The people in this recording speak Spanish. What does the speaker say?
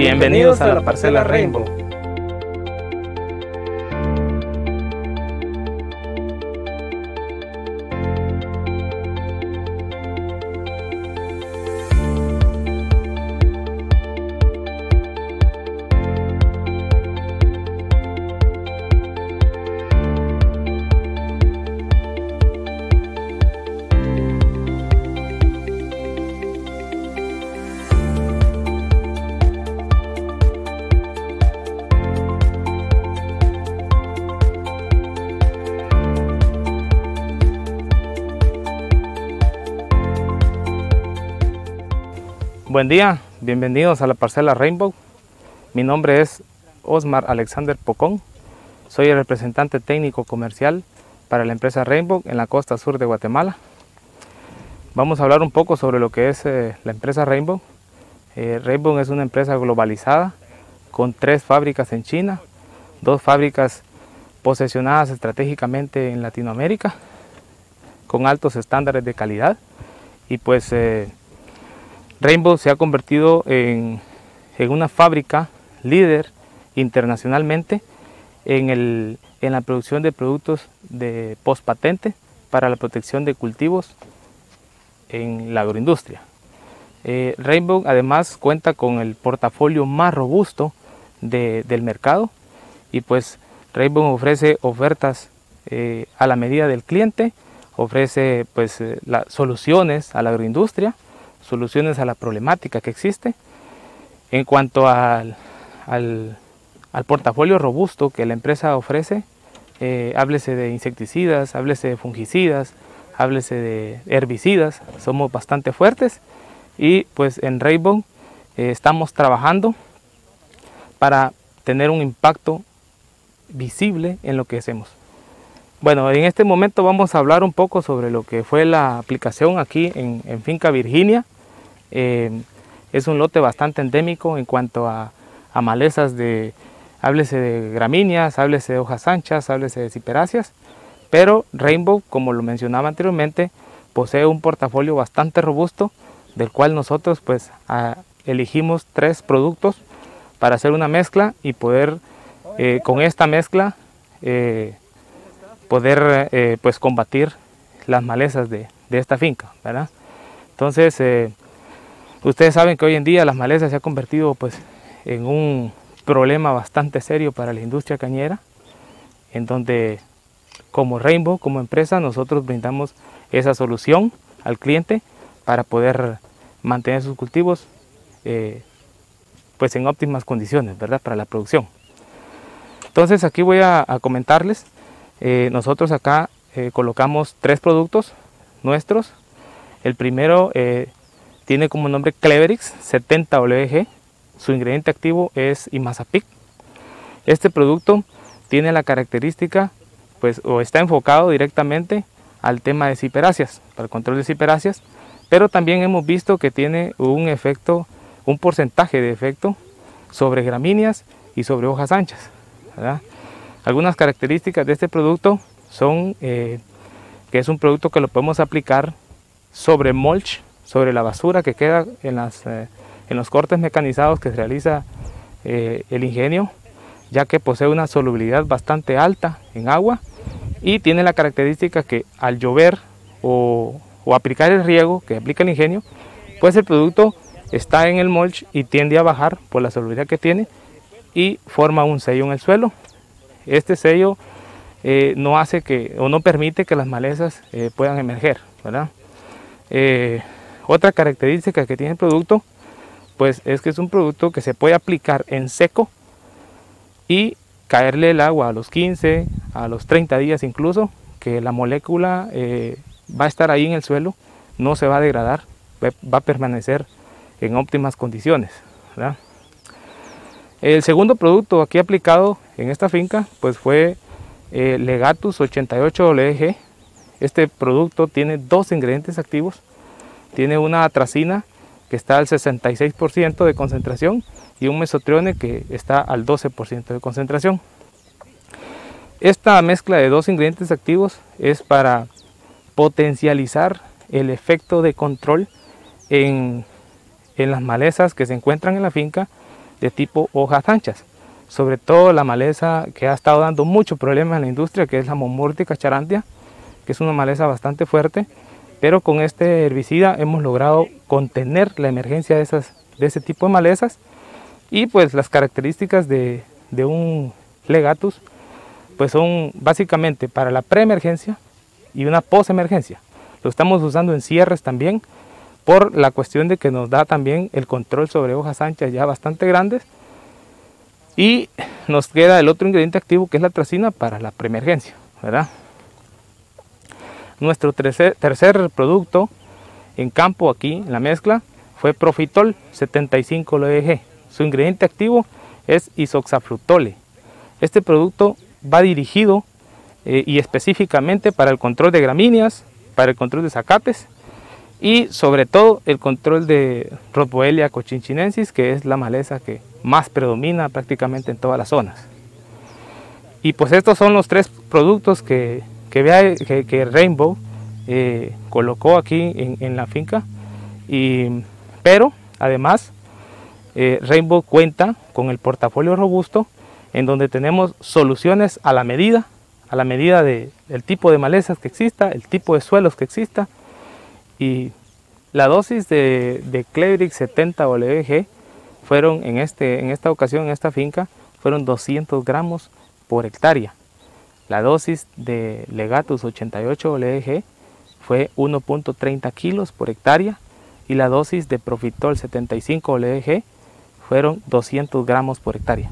Bienvenidos a la parcela Rainbow. Buen día, bienvenidos a la parcela Rainbow. Mi nombre es Osmar Alexander Pocón. Soy el representante técnico comercial para la empresa Rainbow en la costa sur de Guatemala. Vamos a hablar un poco sobre lo que es eh, la empresa Rainbow. Eh, Rainbow es una empresa globalizada con tres fábricas en China, dos fábricas posesionadas estratégicamente en Latinoamérica con altos estándares de calidad y pues eh, Rainbow se ha convertido en, una fábrica líder internacionalmente en, la producción de productos de post patente para la protección de cultivos en la agroindustria. Eh, Rainbow además cuenta con el portafolio más robusto del mercado y pues Rainbow ofrece ofertas eh, a la medida del cliente, ofrece pues eh, soluciones a la agroindustria soluciones a la problemática que existe. En cuanto al, al, portafolio robusto que la empresa ofrece, eh, háblese de insecticidas, háblese de fungicidas, háblese de herbicidas, somos bastante fuertes y pues en Rainbow eh, estamos trabajando para tener un impacto visible en lo que hacemos. Bueno, en este momento vamos a hablar un poco sobre lo que fue la aplicación aquí en, Finca Virginia. Eh, es un lote bastante endémico en cuanto a, malezas de, háblese de gramíneas, háblese de hojas anchas, háblese de ciperáceas, pero Rainbow, como lo mencionaba anteriormente, posee un portafolio bastante robusto del cual nosotros pues elegimos tres productos para hacer una mezcla y poder eh, con esta mezcla eh, poder pues combatir las malezas de, de esta finca, ¿verdad? Entonces Ustedes saben que hoy en día las malezas se ha convertido pues, en un problema bastante serio para la industria cañera, en donde como Rainbow, como empresa, nosotros brindamos esa solución al cliente para poder mantener sus cultivos eh, pues en óptimas condiciones, ¿verdad? Para la producción. Entonces aquí voy a, comentarles, eh, nosotros acá eh, colocamos tres productos nuestros. El primero tiene como nombre Cleverix 70WG. Su ingrediente activo es Imazapic. Este producto tiene la característica, pues, o está enfocado directamente al tema de ciperáceas, para el control de ciperáceas, pero también hemos visto que tiene un efecto, un porcentaje de efecto sobre gramíneas y sobre hojas anchas. Algunas características de este producto son eh, que es un producto que lo podemos aplicar sobre mulch sobre la basura que queda en, eh, los cortes mecanizados que realiza eh, el ingenio, ya que posee una solubilidad bastante alta en agua y tiene la característica que al llover o, aplicar el riego que aplica el ingenio, pues el producto está en el mulch y tiende a bajar por la solubilidad que tiene y forma un sello en el suelo. Este sello eh, no hace que o no permite que las malezas puedan emerger, ¿verdad? Otra característica que tiene el producto, pues es que es un producto que se puede aplicar en seco y caerle el agua a los 15, a los 30 días incluso, que la molécula eh, va a estar ahí en el suelo, no se va a degradar, va a permanecer en óptimas condiciones. El segundo producto aquí aplicado en esta finca pues fue eh, Legatus 88 LG. Este producto tiene dos ingredientes activos tiene una atracina que está al 66% de concentración y un mesotrione que está al 12% de concentración. Esta mezcla de dos ingredientes activos es para potencializar el efecto de control en, las malezas que se encuentran en la finca de tipo hojas anchas. Sobre todo la maleza que ha estado dando mucho problema en la industria, que es la Momórtica charantia, que es una maleza bastante fuerte, pero con este herbicida hemos logrado contener la emergencia de, esas, de ese tipo de malezas y pues las características de, de un legatus pues son básicamente para la preemergencia y una posemergencia. Lo estamos usando en cierres también por la cuestión de que nos da también el control sobre hojas anchas ya bastante grandes y nos queda el otro ingrediente activo que es la tracina para la preemergencia, ¿verdad? Nuestro tercer, tercer producto en campo aquí en la mezcla fue Profitol 75 LEG. Su ingrediente activo es isoxafrutole. Este producto va dirigido eh, y específicamente para el control de gramíneas, para el control de zacates y sobre todo el control de Rotboelia cochinchinensis, que es la maleza que más predomina prácticamente en todas las zonas. Y pues estos son los tres productos que, que, que, Rainbow eh, colocó aquí en, la finca. Y, pero además eh, Rainbow cuenta con el portafolio robusto en donde tenemos soluciones a la medida a la medida del tipo de malezas que exista, el tipo de suelos que exista. Y la dosis de, de 70 o fueron en, este, en esta ocasión, en esta finca, fueron 200 gramos por hectárea. La dosis de Legatus 88 OLEG fue 1.30 kilos por hectárea y la dosis de Profitol 75 OLEG fueron 200 gramos por hectárea.